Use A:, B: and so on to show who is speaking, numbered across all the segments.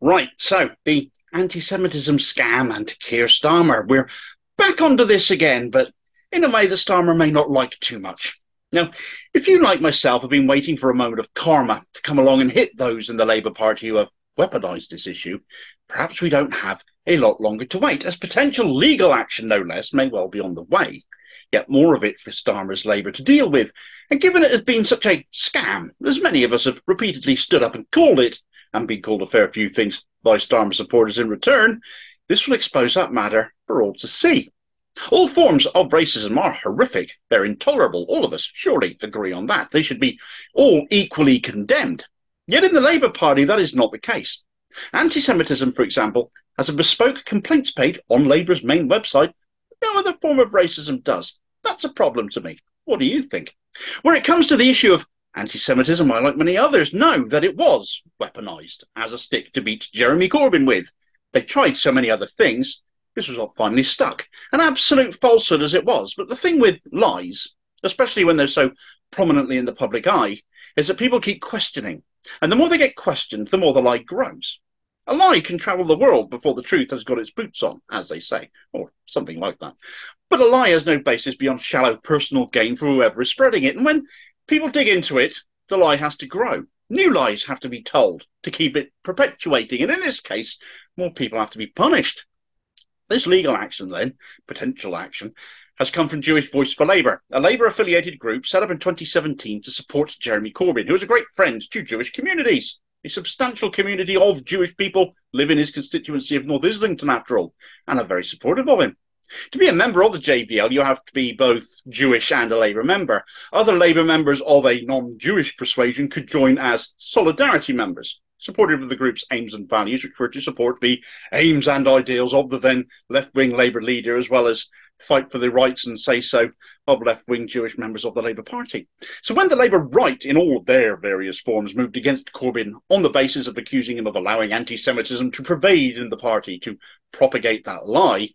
A: Right, so the anti Semitism scam and Keir Starmer. We're back onto this again, but in a way that Starmer may not like too much. Now, if you, like myself, have been waiting for a moment of karma to come along and hit those in the Labour Party who have weaponised this issue, perhaps we don't have a lot longer to wait, as potential legal action, no less, may well be on the way. Yet more of it for Starmer's Labour to deal with. And given it has been such a scam, as many of us have repeatedly stood up and called it, and been called a fair few things by Starmer supporters in return, this will expose that matter for all to see. All forms of racism are horrific. They're intolerable. All of us surely agree on that. They should be all equally condemned. Yet in the Labour Party, that is not the case. Anti Semitism, for example, has a bespoke complaints page on Labour's main website. No other form of racism does. That's a problem to me. What do you think? When it comes to the issue of anti Semitism, I, like many others, know that it was weaponised as a stick to beat Jeremy Corbyn with. They tried so many other things. This was what finally stuck. An absolute falsehood as it was. But the thing with lies, especially when they're so prominently in the public eye, is that people keep questioning. And the more they get questioned, the more the lie grows. A lie can travel the world before the truth has got its boots on, as they say, or something like that. But a lie has no basis beyond shallow personal gain for whoever is spreading it. And when people dig into it, the lie has to grow. New lies have to be told to keep it perpetuating. And in this case, more people have to be punished. This legal action, then, potential action, has come from Jewish Voice for Labour, a Labour affiliated group set up in 2017 to support Jeremy Corbyn, who is a great friend to Jewish communities. A substantial community of Jewish people live in his constituency of North Islington, after all, and are very supportive of him. To be a member of the JVL, you have to be both Jewish and a Labour member. Other Labour members of a non Jewish persuasion could join as solidarity members, supportive of the group's aims and values, which were to support the aims and ideals of the then left wing Labour leader, as well as fight for the rights and say so of left wing Jewish members of the Labour Party. So when the Labour right, in all their various forms, moved against Corbyn on the basis of accusing him of allowing anti Semitism to pervade in the party to propagate that lie,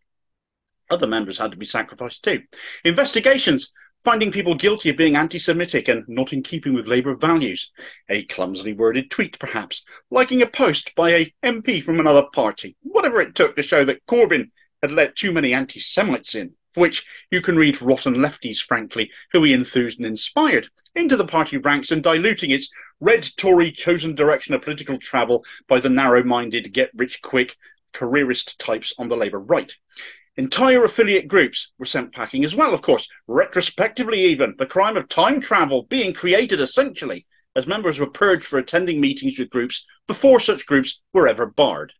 A: other members had to be sacrificed too. Investigations finding people guilty of being anti Semitic and not in keeping with Labour values. A clumsily worded tweet, perhaps, liking a post by a MP from another party. Whatever it took to show that Corbyn had let too many anti Semites in for which you can read rotten lefties, frankly, who he enthused and inspired, into the party ranks and diluting its red Tory chosen direction of political travel by the narrow minded, get rich quick careerist types on the Labour right. Entire affiliate groups were sent packing as well, of course, retrospectively, even the crime of time travel being created essentially as members were purged for attending meetings with groups before such groups were ever barred.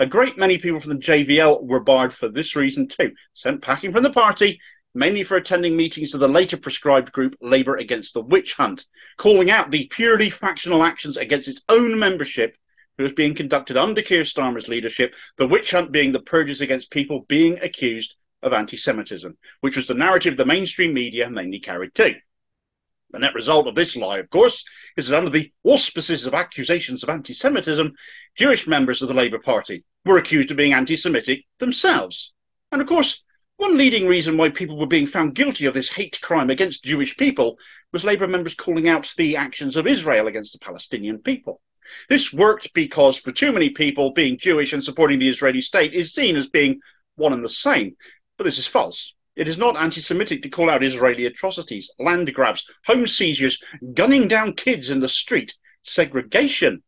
A: A great many people from the JVL were barred for this reason too, sent packing from the party, mainly for attending meetings of the later prescribed group Labour Against the Witch Hunt, calling out the purely factional actions against its own membership who was being conducted under Keir Starmer's leadership, the witch hunt being the purges against people being accused of anti Semitism, which was the narrative the mainstream media mainly carried too. The net result of this lie, of course, is that under the auspices of accusations of anti Semitism, Jewish members of the Labour Party were accused of being anti Semitic themselves. And of course, one leading reason why people were being found guilty of this hate crime against Jewish people was Labour members calling out the actions of Israel against the Palestinian people. This worked because for too many people, being Jewish and supporting the Israeli state is seen as being one and the same. But this is false. It is not anti Semitic to call out Israeli atrocities, land grabs, home seizures, gunning down kids in the street, segregation.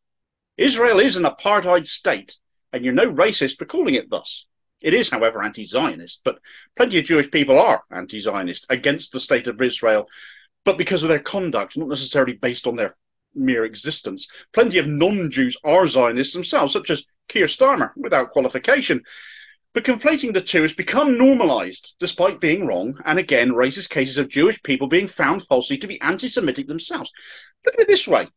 A: Israel is an apartheid state, and you're no racist for calling it thus. It is, however, anti Zionist, but plenty of Jewish people are anti Zionist against the state of Israel, but because of their conduct, not necessarily based on their mere existence. Plenty of non Jews are Zionists themselves, such as Keir Starmer, without qualification. But conflating the two has become normalized, despite being wrong, and again raises cases of Jewish people being found falsely to be anti Semitic themselves. Look at it this way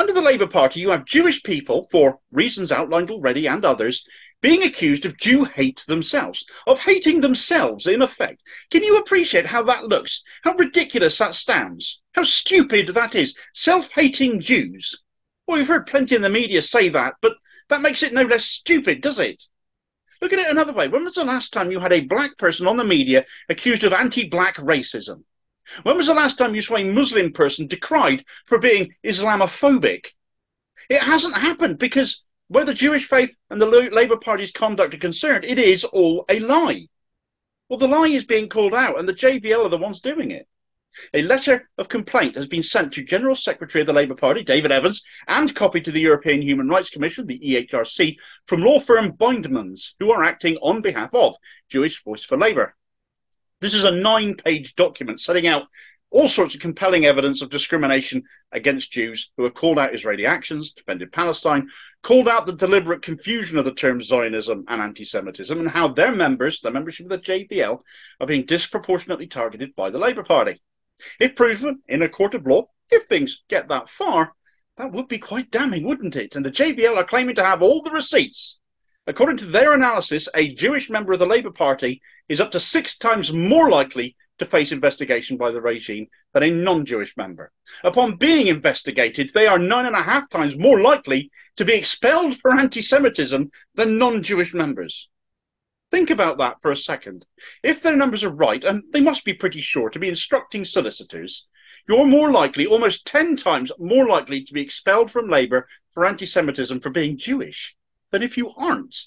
A: under the Labour Party, you have Jewish people, for reasons outlined already and others, being accused of Jew hate themselves, of hating themselves in effect. Can you appreciate how that looks? How ridiculous that sounds? How stupid that is? Self hating Jews. Well, you've heard plenty in the media say that, but that makes it no less stupid, does it? Look at it another way. When was the last time you had a black person on the media accused of anti black racism? When was the last time you saw a Muslim person decried for being Islamophobic? It hasn't happened because where the Jewish faith and the Labour Party's conduct are concerned, it is all a lie. Well, the lie is being called out, and the JVL are the ones doing it. A letter of complaint has been sent to General Secretary of the Labour Party, David Evans, and copied to the European Human Rights Commission, the EHRC, from law firm Bindmans, who are acting on behalf of Jewish Voice for Labour. This is a nine page document setting out all sorts of compelling evidence of discrimination against Jews who have called out Israeli actions, defended Palestine, called out the deliberate confusion of the terms Zionism and anti Semitism, and how their members, the membership of the JVL, are being disproportionately targeted by the Labour Party. If proven in a court of law, if things get that far, that would be quite damning, wouldn't it? And the JVL are claiming to have all the receipts. According to their analysis, a Jewish member of the Labour Party is up to six times more likely to face investigation by the regime than a non Jewish member. Upon being investigated, they are nine and a half times more likely to be expelled for anti Semitism than non Jewish members. Think about that for a second. If their numbers are right, and they must be pretty sure to be instructing solicitors, you're more likely, almost 10 times more likely to be expelled from Labour for anti Semitism for being Jewish than if you aren't.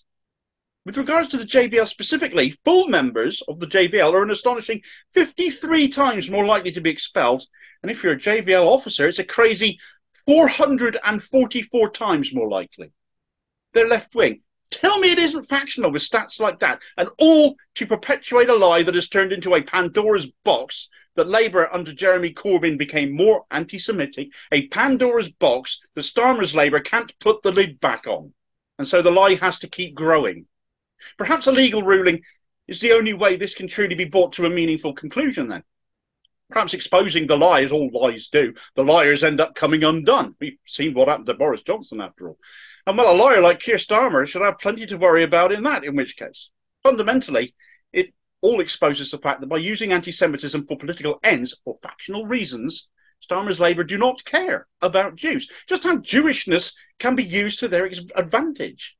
A: With regards to the JVL specifically, full members of the JVL are an astonishing 53 times more likely to be expelled. And if you're a JVL officer, it's a crazy 444 times more likely. They're left wing. Tell me it isn't factional with stats like that, and all to perpetuate a lie that has turned into a Pandora's box that Labour under Jeremy Corbyn became more anti Semitic, a Pandora's box that Starmer's Labour can't put the lid back on. And so the lie has to keep growing. Perhaps a legal ruling is the only way this can truly be brought to a meaningful conclusion then. Perhaps exposing the lie, as all lies do, the liars end up coming undone. We've seen what happened to Boris Johnson after all. And well, a lawyer like Keir Starmer should have plenty to worry about in that, in which case, fundamentally, it all exposes the fact that by using anti Semitism for political ends or factional reasons, Starmer's Labour do not care about Jews. Just how Jewishness can be used to their advantage.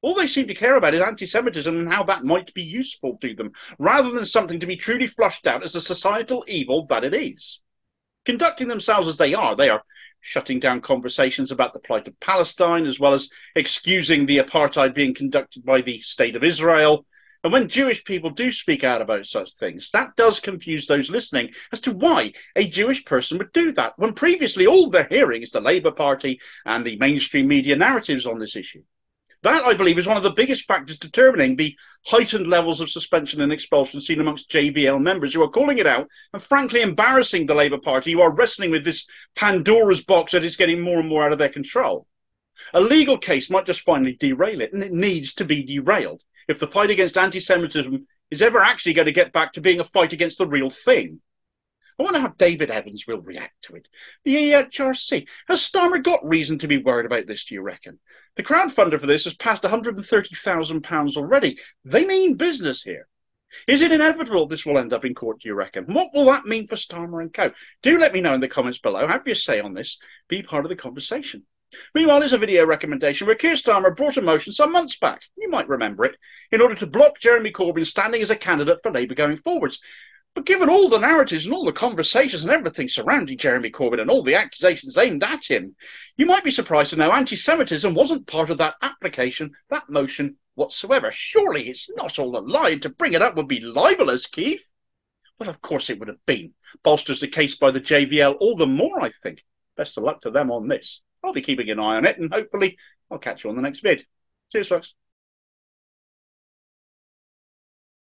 A: All they seem to care about is anti Semitism and how that might be useful to them, rather than something to be truly flushed out as the societal evil that it is. Conducting themselves as they are, they are shutting down conversations about the plight of Palestine, as well as excusing the apartheid being conducted by the State of Israel. And when Jewish people do speak out about such things, that does confuse those listening as to why a Jewish person would do that, when previously all they're hearing is the Labour Party and the mainstream media narratives on this issue. That, I believe, is one of the biggest factors determining the heightened levels of suspension and expulsion seen amongst JVL members who are calling it out and frankly embarrassing the Labour Party, who are wrestling with this Pandora's box that is getting more and more out of their control. A legal case might just finally derail it, and it needs to be derailed if the fight against anti Semitism is ever actually going to get back to being a fight against the real thing. I wonder how David Evans will react to it. The EHRC. Has Starmer got reason to be worried about this, do you reckon? The crowdfunder for this has passed £130,000 already. They mean business here. Is it inevitable this will end up in court, do you reckon? What will that mean for Starmer and Co? Do let me know in the comments below. Have your say on this. Be part of the conversation. Meanwhile, there's a video recommendation where Keir Starmer brought a motion some months back, you might remember it, in order to block Jeremy Corbyn standing as a candidate for Labour going forwards. But given all the narratives and all the conversations and everything surrounding Jeremy Corbyn and all the accusations aimed at him, you might be surprised to know anti Semitism wasn't part of that application, that motion whatsoever. Surely it's not all a lie. To bring it up would be libelous, Keith. Well, of course it would have been. Bolsters the case by the JVL all the more, I think. Best of luck to them on this. I'll be keeping an eye on it and hopefully I'll catch you on the next vid. Cheers, folks.